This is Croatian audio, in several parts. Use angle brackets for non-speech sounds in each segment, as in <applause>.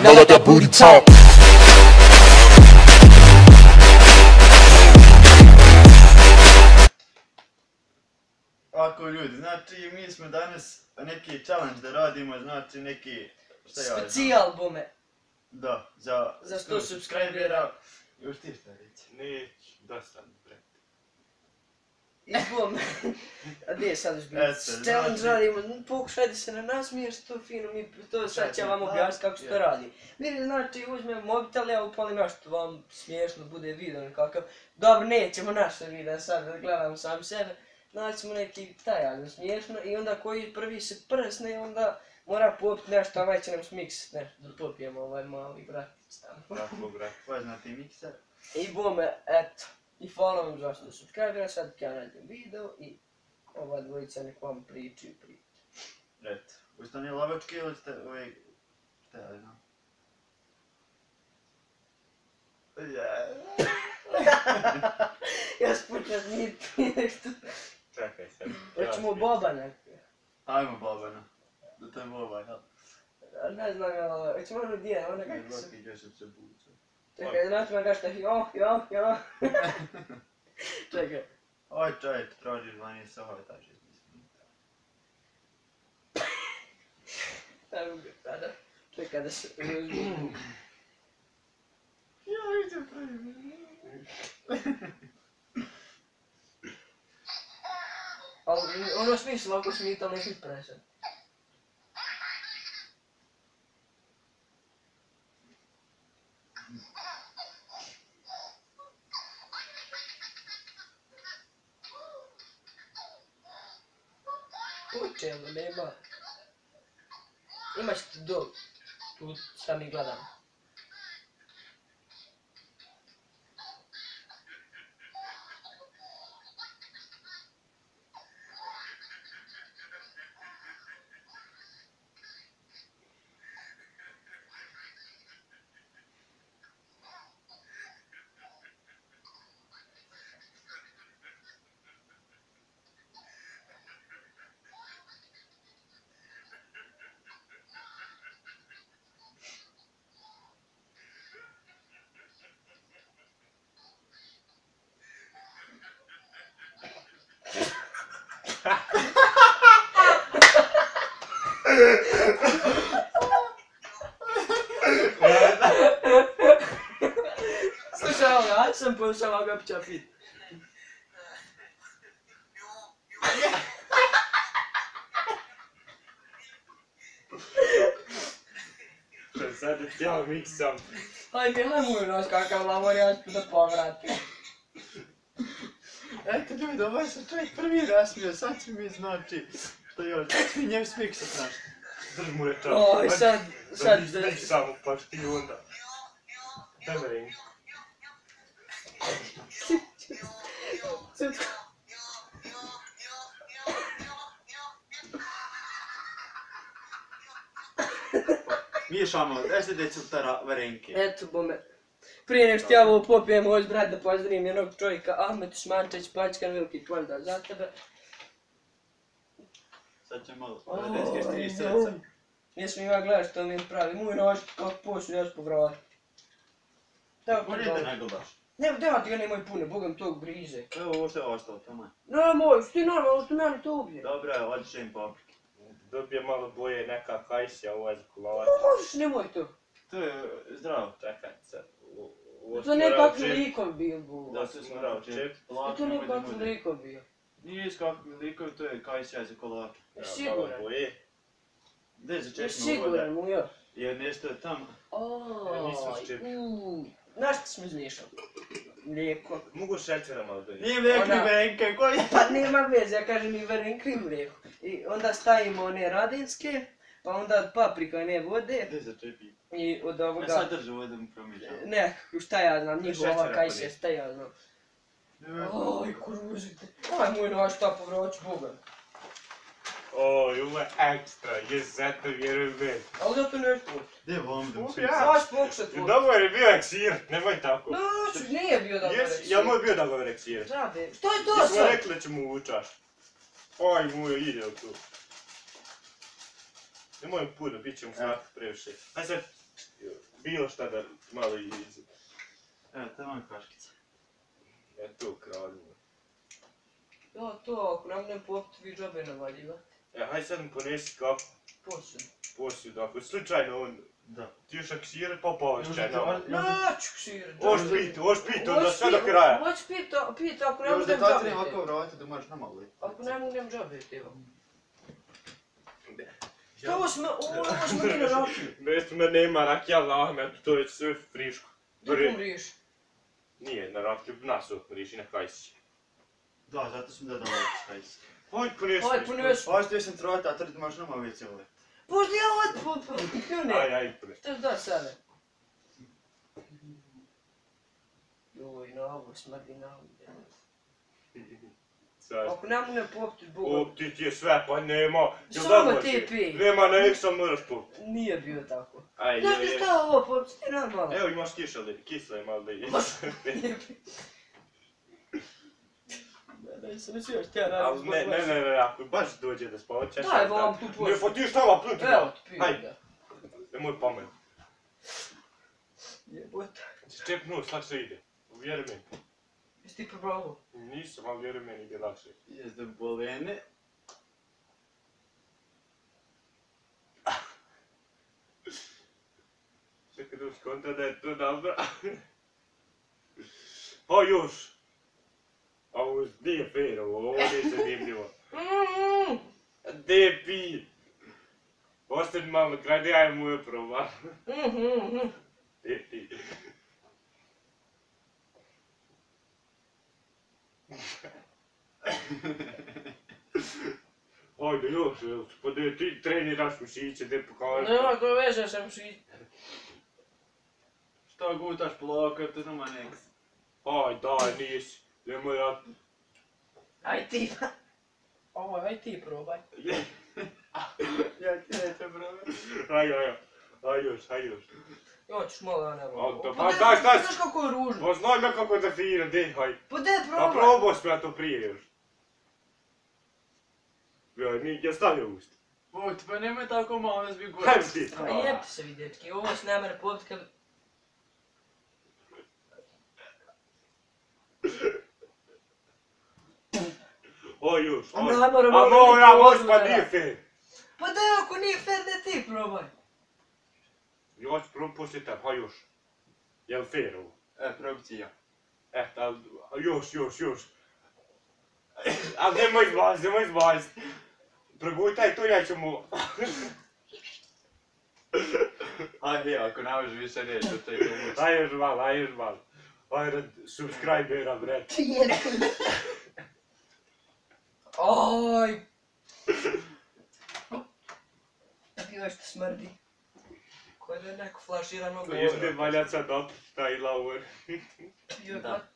Now let that booty talk. Ako ljudi, znači mi smo danas neki challenge da radimo, znači neki... Šta ja? Specijal bome. Da, za... Za 100 100 subscribera. Još ti šta reći? Neću, dosta mi bre. I bome. A gdje je sad još bilo? Challenge znači- radimo, pokušaj da se ne nasmiješ, to fino, mi to sad ja vam Čekaj, objasniti kako se to ja. radi. Mi znači uzmem mobitel, ja upalim nešto vam smiješno bude video nekakav. Dobro, nećemo naše video sad da gledam sam sebe. Naćemo neki taj, smiješno i onda koji prvi se prsne, onda mora popiti nešto, ovaj će nam smiks, nešto da popijemo ovaj mali brat. Tako, bre. Poznati mikser. I bome, eto. I hvala vam za što subscribe, sad ja nađem video i ova dvojica nek vam pričaju priče. Eto. Ušto nije lovački ili ste ovaj... Šta ja znam? Ja. njih prije nešto. Čekaj sad. Hoćemo Ja Boba neko. Ajmo Bobana. Da to je Boba, jel? Ne znam, hoćemo ono gdje, ono kako se... Gdje sam se bucao. Čekaj, znači vam kažete jo, jo, jo. <laughs> Čekaj. Oj čovjek, traži 12 sahova, taži mislim. Evo ga, sada. Čekaj da se... <clears throat> Ja vidim pravi. Ali ono smisla ako smo mi to neki presen. Počelo, nema. Imaš ti do... Tu šta mi gledamo. Slušaj, evo ga, ja sam pošao ga pća pit. Sad ja miksam. Hajde, hajmo naš kakav lavor, ja ću da povratim. Eto ljudi, ovaj se čovjek prvi rasmio, sad će mi znači... To je još, sad će mi njev smiksat naš. Drž mu rečan. Oj, sad, sad, Da mi samo pa ti onda. Daj. Miješamo 10 decilitara varenke. Eto, bome. Prije nego što ja ovo popijem, hoć brat da pozdravim jednog čovjeka, Ahmet Šmančeć, Pačkan, veliki pozdrav za tebe. Sad će malo varenke s tri oj. srca. Jesmo ima gledaš što mi pravi, moj nož, kako pošli još povrati. Tako Bolje da dobro. Ne. Ne, nema ti ga nemoj puno, bogam tog grize. Evo ovo što je ostalo, tamo. No, moj, što ti normalno, što meni to ubije. Dobro, je, odlično im paprike. Dobije malo boje neka kajsija, ovo je za kulovat. Možeš, nemoj to. To je zdravo. Čekaj sad. u- ovo To morali čip- likov bio, bu. Da, to smo zdravo čep. To nekakvi likov bio. Nije iz kakvi likov, to je kajsija za kolač. Ja, Siguran. malo boje. Gdje za Jesi čekno siguran uvode? mu još? Jer nešto je tamo. Ja ščep. uuu. Znaš što smo izmiješali? Mlijeko. Mogu šećera malo dodati. Nije rekli Ona- varenke, koji? Pa nema veze, ja kažem i varenke i mlijeko. I onda stavimo one radinske, pa onda od paprika ne vode Gdje za čepi? i od Ja ovoga... sad držu ovdje mu promišljam. Ne, šta ja znam, njihova kaj se, šta ja znam. Oj, kuružite. Aj moj nož, šta povroć Boga. Oj, ovo je ekstra, je zato vjeruj meni. Ali zato nešto. Gdje vam da mu Ubi, ja. Znaš pokušat tvoj. Dobro je bio eksir, nemoj tako. Noć, nije bio da Jes, ja moj bio ga eksir. Žabe, što je to smo sad? rekli da ćemo učaš. Oj, moj, ide tu. Nemoj puno, bit ćemo smak previše. Aj sad, bilo šta da malo iz... Evo, tamo je kaškica. Ja to kradimo. Ja, to, ako nam ne popiti, vi džabe navaljiva. E, haj sad mu ponesi kafu Posud. poslije, ako slučajno on Da. ti još ksir pa pošće Možda- nama. Naću kšir. Oš pit, oš pit, onda sve do kraja. Hoć pita, pita, ako ne Još da budem tatri džabe. ovako vrati da možeš nama li. Ako ne budem džabe, evo. To smo, ovo smo mi na rakiju. Mjesto me nema rakija lahmet, to je sve friško. Gdje pomriješ? Nije, na rakiju nasu riši na kajsi. Da, zato sam da dao štajs. Hoj. Ovo što sam trojata, a tri možeš nama vidjeti ovdje. Bože, ja od popa. Ne. Aj, aj, ponesi. Šta da sada? Joj, na ovo smrdi na ovo. Ako ne mogu popiti, Boga. O, ti je sve, pa nema. Samo ti pij. Nema na eksa moraš popiti. Nije bio tako. Aj, Ne je, je. šta ovo popiti, ti normalno. Evo imaš kišali, kisle malo da ješ. <laughs> Ne, se ne ti ne, ne, ne, ne, ako baš dođe da spava, ćeš... Daj vam tu tvoj. Ne, pa ti šta vam pluti, Evo ti pijem, da. nemoj pamet. Jebote. Čep nus, lakše ide. Vjeruj meni. Jesi ti probao? Nisam, ali vjeruj meni ide lakše. Jes da bolene. Čekaj da skonta da je to dobro. Pa još. A ovo nije fair, ovo ovo nije zanimljivo. Mm, De pi. Ostavi malo kraj, ja mu je proba. De pi. Ajde još, pa de ti treniraš mišiće, de pokažeš. Nema ko sam si. Šta gutaš polako, to nama neks. Aj, daj, nisi. Nemoj ja... Aj ti. <laughs> Ovo, aj ti probaj. <laughs> Ja ti nećem probati. Aj, aj, aj. Aj još, aj još. Jo, ćeš malo ja ne A, mogu. Pa pa daj, daj. Znaš kako je ružno? Pa znaj me kako da fira, de, haj. Pa de Pa probaj. probao sam ja to prije još. Ja, nije, ja stavio usta. Put, pa nemoj tako malo nas bi gore. Hajde ti. Pa jeb se vi dečki, ovo se ne mene popiti kad... O, još. A o. ne moram A ovo mo, vidjeti ja moć pa nije fair. Pa da ako nije fair da ti probaj. Još prvo poslije tebe, haj još. Jel fair ovo? E, probit ću ja. E, al, a još, još, još. Al nemoj izbacit, nemoj izbacit. Progutaj to, ja ću mu... Ajde, ako ne možeš više neću, to je to muč. Aj još malo, aj još malo. Aj, rad, subscribera, bre. Ti je. Aj. Tako još ti smrdi. Ko da je neko flaširano Jeste valja sad opet taj lauer. Joj, Da.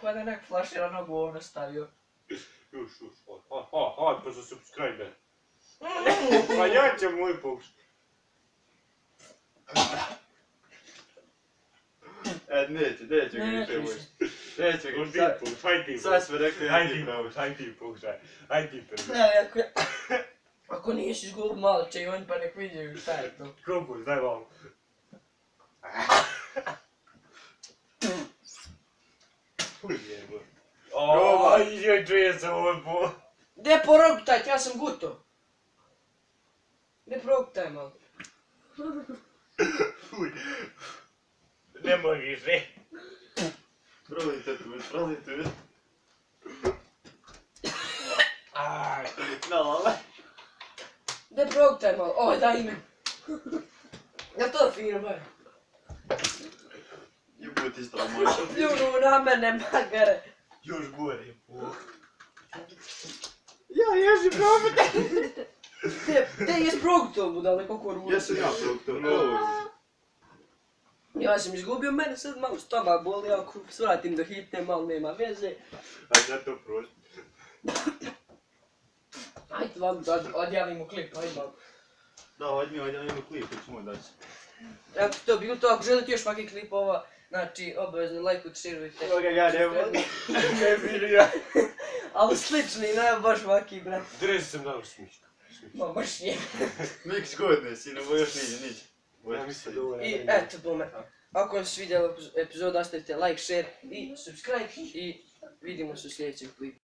Ko da je neko flaširano govno stavio. Još, još, haj, haj, haj, haj, pa za subscriber. Mm. Pa ja ću moj pušt. E, neće, ga sad, haj ti sad smo rekli Haj ti pušt, haj ti pušt, haj. Haj ti prvi. Ne, ako, ako izgubio malo će i oni pa nek vidjaju šta je to. Ko pušt, daj. Probaj. Aj, joj, čuje se ovo po... Gdje poroktajt, ja sam guto. Gdje poroktaj malo. Uj. Nemoj više. Prolite tu, prolite tu. Aj. Na lava. Gdje poroktaj malo, oj daj ime. Ja to firma. Jubuti stramo. Pljunu na mene magare. Još gore, po. Ja, ježi probite. Gdje, gdje je sprogto budale koliko ružno. Jesam ja proktor. Ja sam izgubio, mene sad malo stomak boli, ako svratim do hitne, malo nema veze. Aj, sad to prošli. Ajde vam da odjavimo klip, ajde malo. Da, hajde mi, hajde mi ima klip, ćemo daći. Ako to bilo to, ako želite još svaki klipova, znači obavezno lajkujte, širujte. Evo ga, ja ne volim. <laughs> Ne bili ja. Ali slični, ne baš svaki, brat. Dres sam dao smiška. Ma baš nije. <laughs> Mik zgodne si, ne bojaš niđe, niđe. Ja mislim da ovo je I eto, bome. Ako vam se svidjela epizoda, ostavite like, share i subscribe i vidimo se u sljedećem klipu.